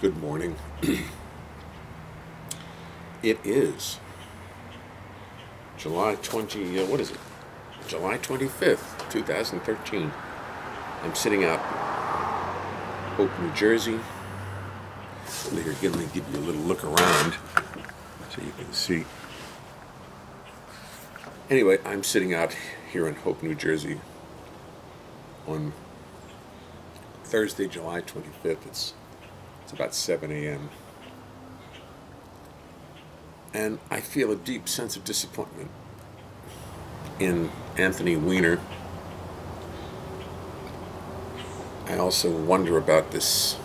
Good morning. it is July 20, uh, what is it? July 25th, 2013. I'm sitting out Hope, New Jersey. Me, let me give you a little look around so you can see. Anyway, I'm sitting out here in Hope, New Jersey on Thursday, July 25th. It's it's about 7 a.m. And I feel a deep sense of disappointment in Anthony Weiner. I also wonder about this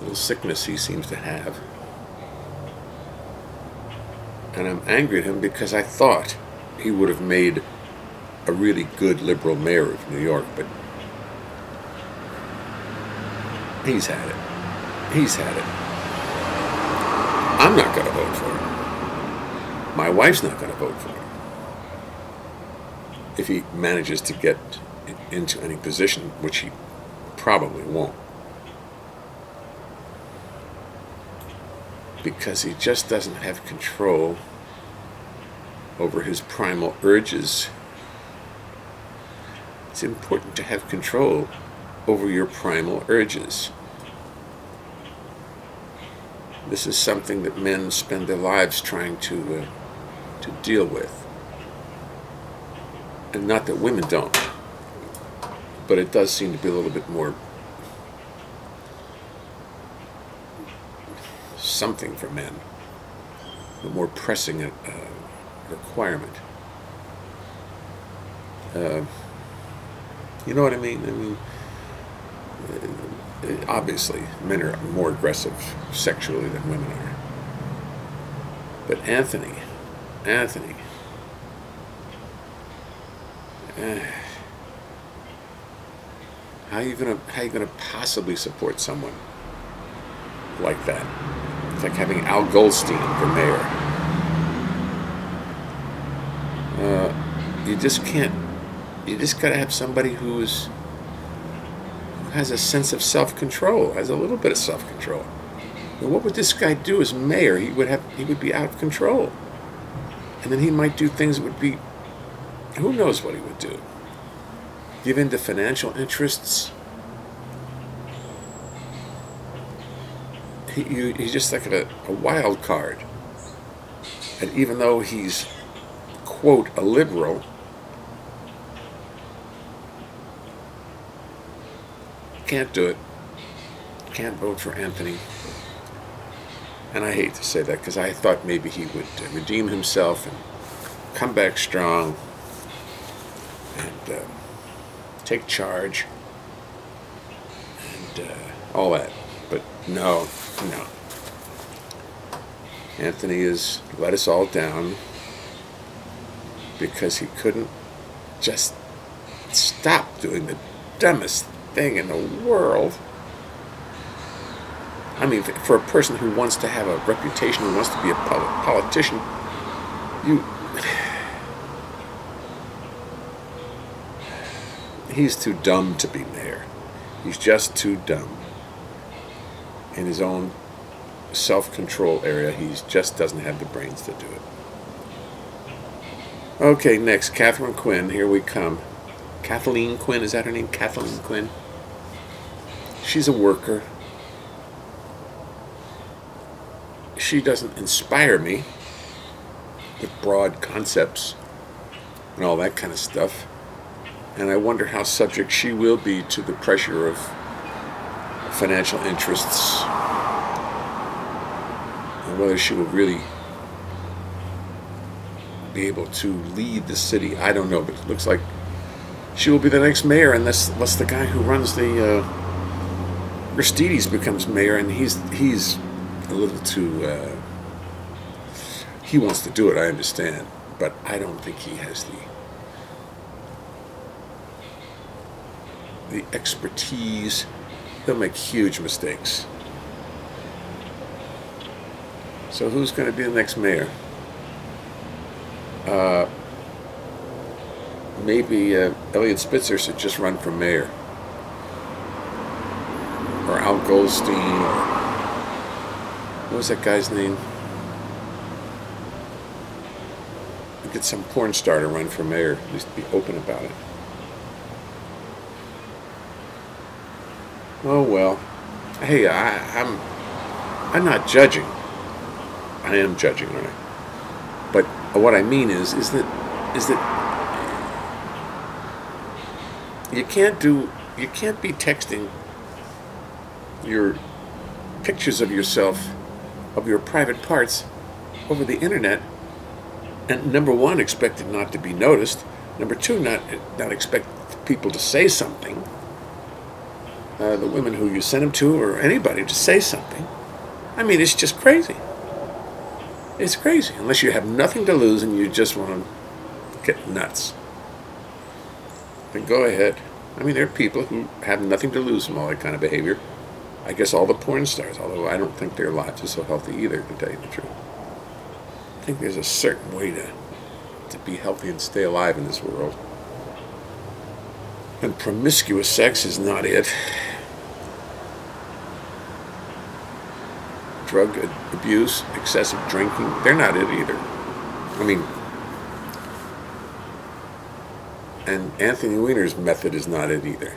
little sickness he seems to have. And I'm angry at him because I thought he would have made a really good liberal mayor of New York, but He's had it. He's had it. I'm not going to vote for him. My wife's not going to vote for him. If he manages to get into any position, which he probably won't. Because he just doesn't have control over his primal urges. It's important to have control over your primal urges. This is something that men spend their lives trying to uh, to deal with, and not that women don't, but it does seem to be a little bit more something for men, a more pressing uh, requirement. Uh, you know what I mean? I mean obviously, men are more aggressive sexually than women are. But Anthony, Anthony, how are you gonna how are you gonna possibly support someone like that? It's like having Al Goldstein for mayor. Uh, you just can't. You just gotta have somebody who's has a sense of self-control, has a little bit of self-control. And what would this guy do as mayor? He would have he would be out of control. And then he might do things that would be who knows what he would do. Give in to financial interests. He, he's just like a, a wild card. And even though he's, quote, a liberal, Can't do it. Can't vote for Anthony. And I hate to say that because I thought maybe he would uh, redeem himself and come back strong and uh, take charge and uh, all that. But no, no. Anthony has let us all down because he couldn't just stop doing the dumbest thing in the world. I mean, for a person who wants to have a reputation, who wants to be a politician, you. He's too dumb to be mayor. He's just too dumb. In his own self control area, he just doesn't have the brains to do it. Okay, next, Catherine Quinn. Here we come. Kathleen Quinn, is that her name? Kathleen Quinn? She's a worker. She doesn't inspire me with broad concepts and all that kind of stuff. And I wonder how subject she will be to the pressure of financial interests and whether she will really be able to lead the city. I don't know, but it looks like she will be the next mayor unless, unless the guy who runs the uh, Gristedes becomes mayor, and he's he's a little too. Uh, he wants to do it. I understand, but I don't think he has the the expertise. He'll make huge mistakes. So who's going to be the next mayor? Uh, maybe uh, Eliot Spitzer should just run for mayor. Or Al Goldstein or what was that guy's name? Get some porn star to run for mayor. At least be open about it. Oh well. Hey, I, I'm I'm not judging. I am judging, right? But what I mean is, is that is that you can't do you can't be texting your pictures of yourself of your private parts over the internet and number one expect it not to be noticed. Number two not not expect people to say something. Uh, the women who you send them to or anybody to say something. I mean it's just crazy. It's crazy unless you have nothing to lose and you just want to get nuts then go ahead i mean there are people who have nothing to lose from all that kind of behavior I guess all the porn stars, although I don't think their lives are so healthy either, to tell you the truth. I think there's a certain way to, to be healthy and stay alive in this world. And promiscuous sex is not it. Drug abuse, excessive drinking, they're not it either. I mean, and Anthony Weiner's method is not it either.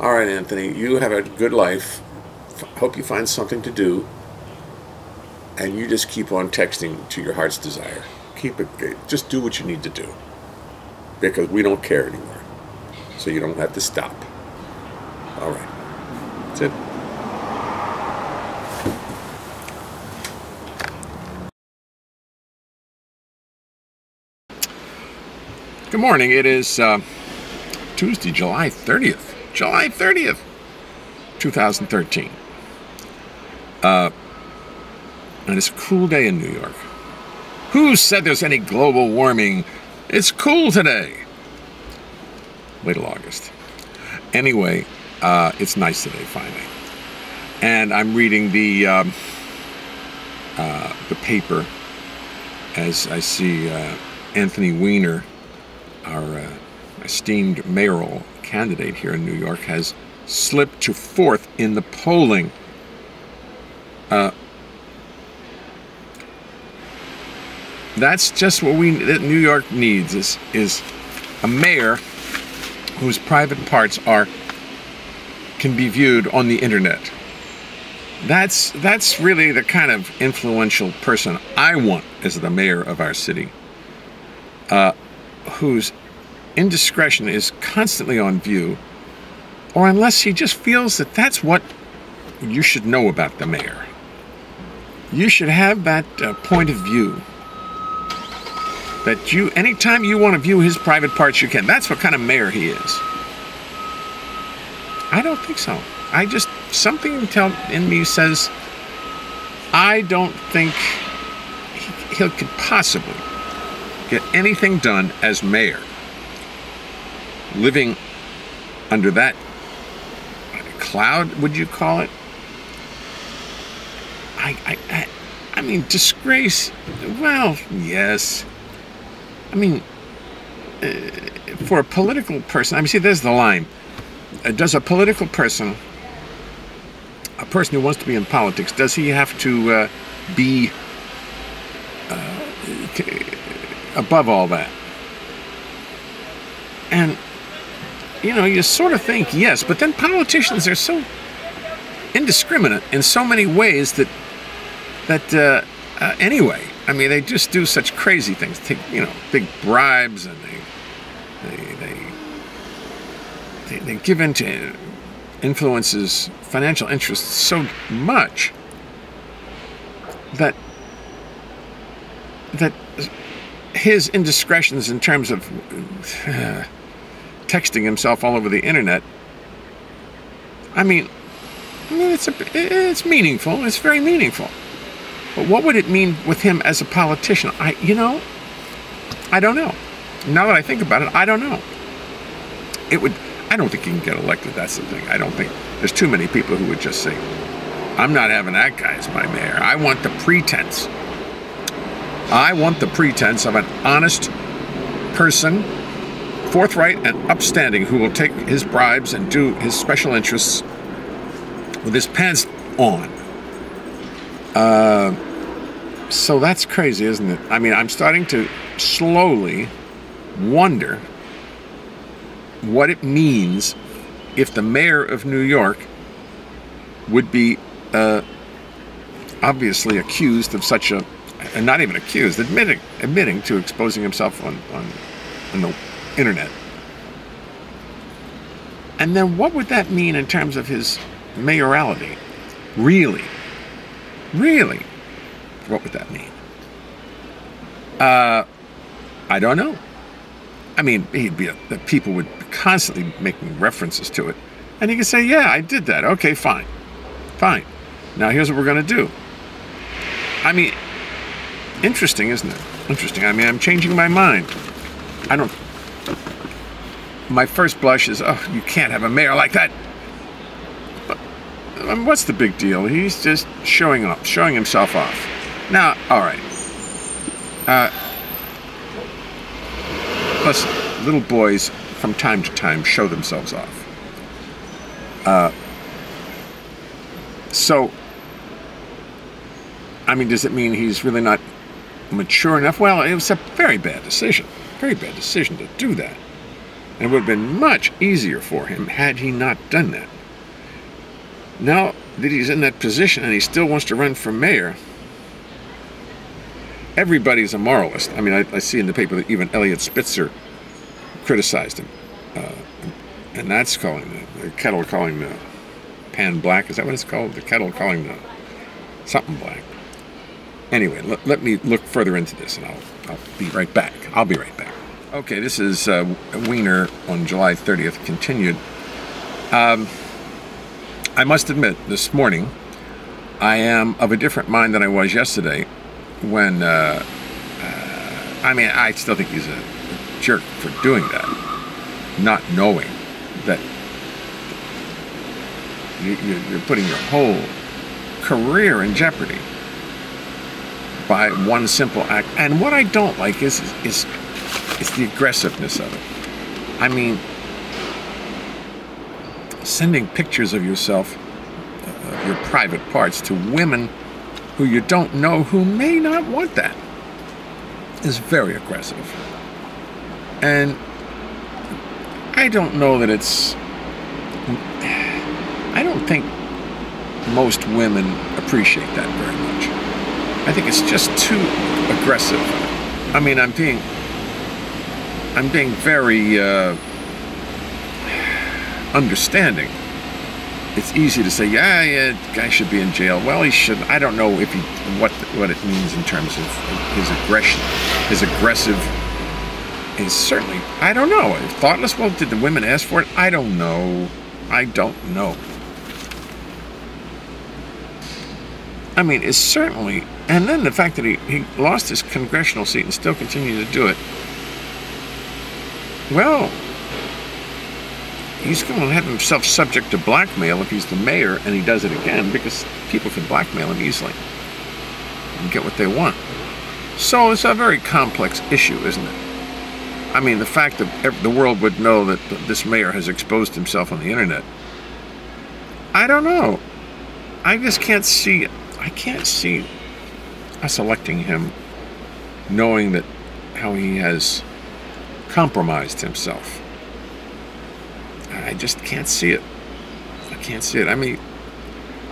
All right, Anthony, you have a good life. Hope you find something to do. And you just keep on texting to your heart's desire. Keep it, eh, just do what you need to do. Because we don't care anymore. So you don't have to stop. All right. That's it. Good morning. It is uh, Tuesday, July 30th. July 30th, 2013. Uh, and it's a cool day in New York. Who said there's any global warming? It's cool today. Wait till August. Anyway, uh, it's nice today finally. And I'm reading the um, uh, the paper as I see uh, Anthony Weiner, our uh, esteemed mayoral candidate here in New York, has slipped to fourth in the polling. Uh, that's just what we that New York needs is is a mayor whose private parts are can be viewed on the internet. That's that's really the kind of influential person I want as the mayor of our city, uh, whose indiscretion is constantly on view, or unless he just feels that that's what you should know about the mayor. You should have that uh, point of view. That you, anytime you want to view his private parts, you can. That's what kind of mayor he is. I don't think so. I just, something in me says, I don't think he, he could possibly get anything done as mayor living under that cloud, would you call it? I, I, I, I mean, disgrace. Well, yes. I mean, uh, for a political person, I mean, see, there's the line. Uh, does a political person, a person who wants to be in politics, does he have to uh, be uh, above all that? And you know, you sort of think yes, but then politicians are so indiscriminate in so many ways that that uh, uh, anyway, I mean, they just do such crazy things. Take you know, big bribes, and they they they they, they give into influences financial interests so much that that his indiscretions in terms of uh, texting himself all over the internet. I mean, it's a, it's meaningful. It's very meaningful. But what would it mean with him as a politician? I, you know, I don't know. Now that I think about it, I don't know. It would. I don't think he can get elected. That's the thing. I don't think there's too many people who would just say, "I'm not having that guy as my mayor. I want the pretense. I want the pretense of an honest person forthright and upstanding who will take his bribes and do his special interests with his pants on. Uh, so that's crazy, isn't it? I mean, I'm starting to slowly wonder what it means if the mayor of New York would be uh, obviously accused of such a, and not even accused, admitting, admitting to exposing himself on, on, on the internet. And then what would that mean in terms of his mayoralty? Really? Really? What would that mean? Uh, I don't know. I mean, he'd be a, the people would constantly making references to it, and he could say, "Yeah, I did that. Okay, fine, fine. Now here's what we're going to do." I mean, interesting, isn't it? Interesting. I mean, I'm changing my mind. I don't. My first blush is, oh, you can't have a mayor like that. But, um, what's the big deal? He's just showing off, showing himself off. Now, all right. Uh, listen, little boys from time to time show themselves off. Uh, so, I mean, does it mean he's really not mature enough? Well, it was a very bad decision. Very bad decision to do that. And it would have been much easier for him had he not done that. Now that he's in that position and he still wants to run for mayor, everybody's a moralist. I mean, I, I see in the paper that even Eliot Spitzer criticized him. Uh, and that's calling the, the, kettle calling the pan black. Is that what it's called? The kettle calling the something black. Anyway, let, let me look further into this and I'll, I'll be right back. I'll be right back. Okay, this is uh, Weiner on July 30th, continued. Um, I must admit, this morning, I am of a different mind than I was yesterday when, uh, uh, I mean, I still think he's a jerk for doing that, not knowing that you, are putting your whole career in jeopardy by one simple act. And what I don't like is is is the aggressiveness of it. I mean, sending pictures of yourself, uh, your private parts, to women who you don't know who may not want that is very aggressive. And I don't know that it's. I don't think most women appreciate that very much. I think it's just too aggressive. I mean, I'm being. I'm being very uh, understanding. It's easy to say, yeah, yeah, guy should be in jail. Well, he should. I don't know if he what what it means in terms of his aggression, his aggressive is certainly, I don't know. Thoughtless? Well, did the women ask for it? I don't know. I don't know. I mean, it's certainly, and then the fact that he, he lost his congressional seat and still continued to do it. Well, he's going to have himself subject to blackmail if he's the mayor and he does it again because people can blackmail him easily and get what they want. So it's a very complex issue, isn't it? I mean, the fact that the world would know that this mayor has exposed himself on the internet. I don't know. I just can't see. I can't see us electing him, knowing that how he has compromised himself. I just can't see it. I can't see it. I mean,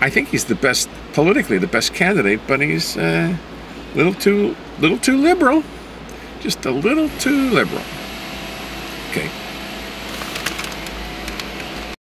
I think he's the best politically, the best candidate, but he's a uh, little too little too liberal just a little too liberal.